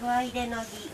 くわ入の儀